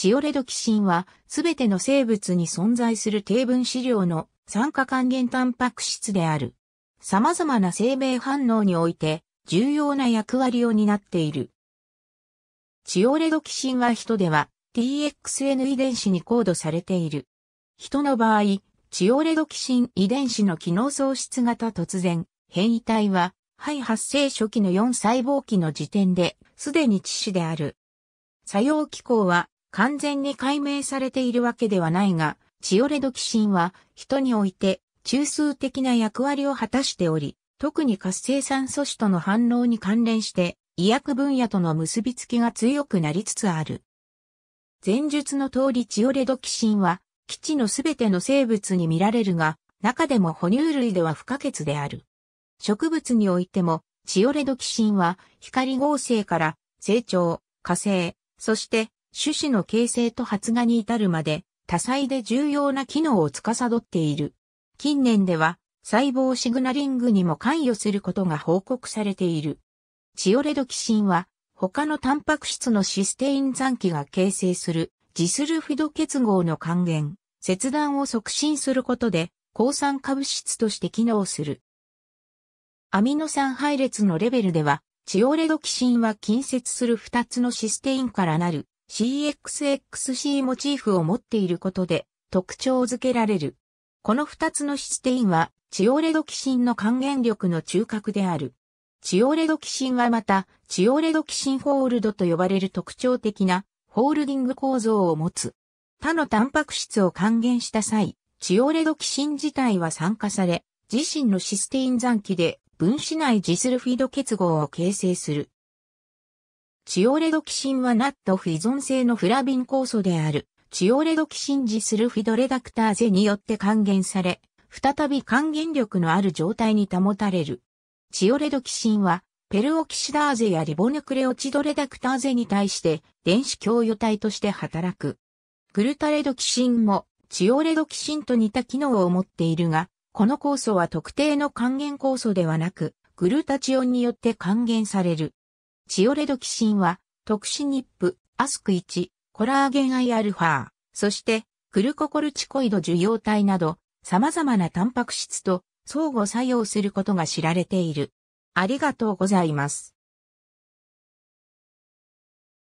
チオレドキシンはすべての生物に存在する低分子量の酸化還元タンパク質である。様々な生命反応において重要な役割を担っている。チオレドキシンは人では TXN 遺伝子にコードされている。人の場合、チオレドキシン遺伝子の機能喪失型突然、変異体は、肺発生初期の4細胞期の時点で、すでに致死である。作用機構は、完全に解明されているわけではないが、チオレドキシンは、人において、中枢的な役割を果たしており、特に活性酸素子との反応に関連して、医薬分野との結びつきが強くなりつつある。前述の通りチオレドキシンは、基地のすべての生物に見られるが、中でも哺乳類では不可欠である。植物においても、チオレドキシンは光合成から成長、火生、そして種子の形成と発芽に至るまで多彩で重要な機能を司っている。近年では細胞シグナリングにも関与することが報告されている。チオレドキシンは他のタンパク質のシステイン残機が形成するジスルフィド結合の還元、切断を促進することで、抗酸化物質として機能する。アミノ酸配列のレベルでは、チオレドキシンは近接する2つのシステインからなる CXXC モチーフを持っていることで特徴づけられる。この2つのシステインはチオレドキシンの還元力の中核である。チオレドキシンはまた、チオレドキシンホールドと呼ばれる特徴的なホールディング構造を持つ。他のタンパク質を還元した際、チオレドキシン自体は酸化され、自身のシステイン残機で分子内ジスルフィード結合を形成する。チオレドキシンはナットフ依存性のフラビン酵素である。チオレドキシンジスルフィドレダクターゼによって還元され、再び還元力のある状態に保たれる。チオレドキシンはペルオキシダーゼやリボヌクレオチドレダクターゼに対して電子共与体として働く。グルタレドキシンもチオレドキシンと似た機能を持っているが、この酵素は特定の還元酵素ではなく、グルタチオンによって還元される。チオレドキシンは特殊ニップ、アスク1、コラーゲン Iα、そしてクルココルチコイド受容体など様々なタンパク質と相互作用することが知られている。ありがとうございます。